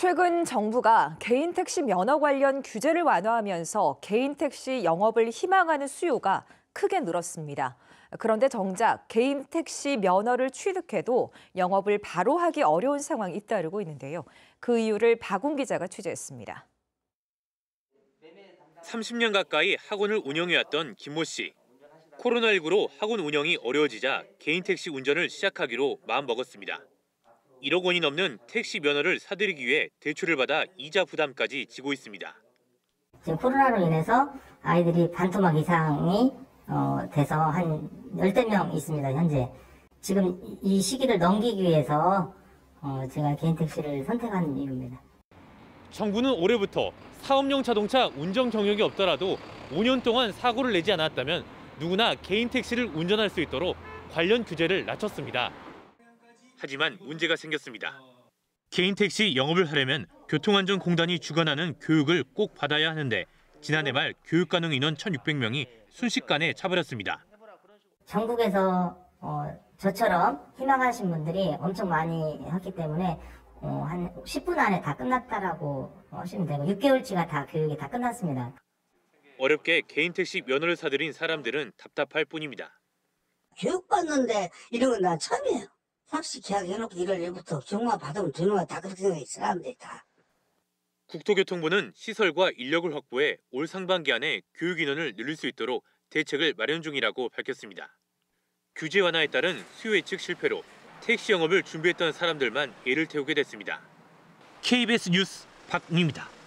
최근 정부가 개인 택시 면허 관련 규제를 완화하면서 개인 택시 영업을 희망하는 수요가 크게 늘었습니다. 그런데 정작 개인 택시 면허를 취득해도 영업을 바로 하기 어려운 상황이 잇따르고 있는데요. 그 이유를 박웅 기자가 취재했습니다. 30년 가까이 학원을 운영해왔던 김모 씨. 코로나19로 학원 운영이 어려워지자 개인 택시 운전을 시작하기로 마음먹었습니다. 1억 원이 넘는 택시 면허를 사들이기 위해 대출을 받아 이자 부담까지 지고 있습니다. 지금 코로나로 인해서 아이들이 반토막 이상이 어, 돼서 한 열대 명 있습니다, 현재. 지금 이 시기를 넘기기 위해서 어, 제가 개인 택시를 선택한 이유입니다. 정부는 올해부터 사업용 자동차 운전 경력이 없더라도 5년 동안 사고를 내지 않았다면 누구나 개인 택시를 운전할 수 있도록 관련 규제를 낮췄습니다. 하지만 문제가 생겼습니다. 개인 택시 영업을 하려면 교통안전공단이 주관하는 교육을 꼭 받아야 하는데 지난해 말 교육 가능 인원 1,600명이 순식간에 차버렸습니다. 전국에서 어, 저처럼 희망하신 분들이 엄청 많이 했기 때문에 어, 한 10분 안에 다 끝났다라고 하시면 되고 6개월치가 다 교육이 다 끝났습니다. 어렵게 개인 택시 면허를 사들인 사람들은 답답할 뿐입니다. 교육받는데 이런 건 난 처음이에요. 삭시 계약해놓고 1월 1일부터 경마 받으면 되는 거야. 다 그렇게 생각해 사람들이 다. 국토교통부는 시설과 인력을 확보해 올 상반기 안에 교육 인원을 늘릴 수 있도록 대책을 마련 중이라고 밝혔습니다. 규제 완화에 따른 수요 예측 실패로 택시 영업을 준비했던 사람들만 애를 태우게 됐습니다. KBS 뉴스 박웅입니다.